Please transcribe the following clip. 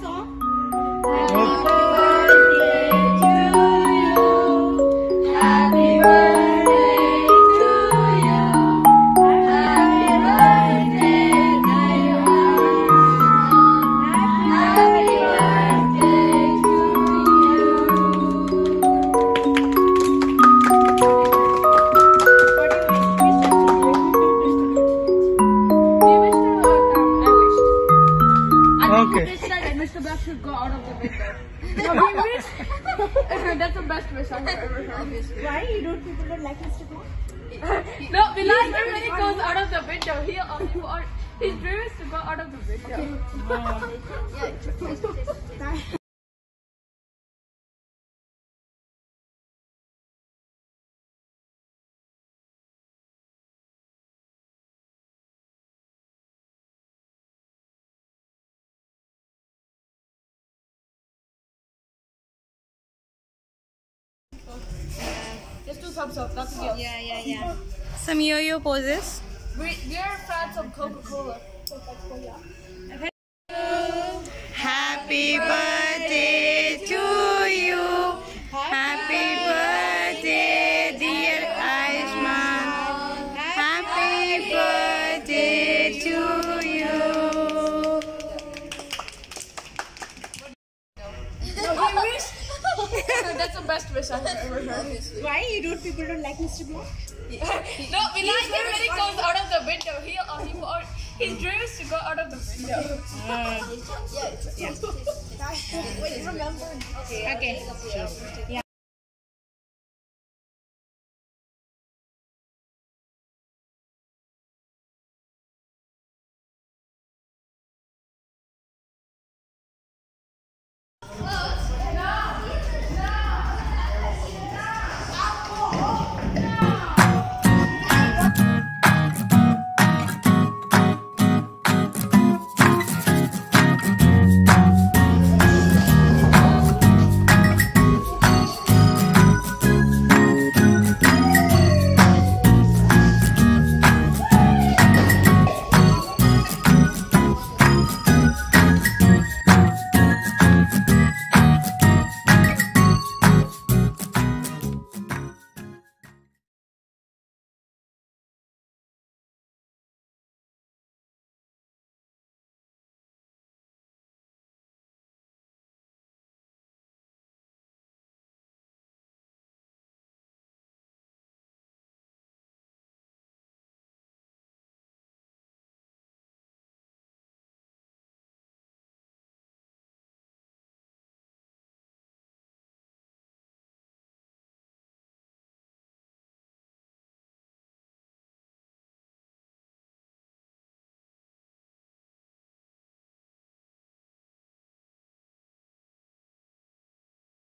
走 Should go out of the window. No, wish. That's the best wish I've ever heard. Why you don't people don't like? No, we like him when he goes out of the window. He, or, his dream is to go out of the window. Just two thumbs up, nothing else. Yeah, yeah, yeah. Some yo-yo poses. We, we're fans of Coca-Cola. Happy That's the best wish I've ever heard. Why you don't people don't like Mr. Black? No, we like him when he goes out of the window. He, uh, he or, his dream is to go out of the window. Yeah. Okay.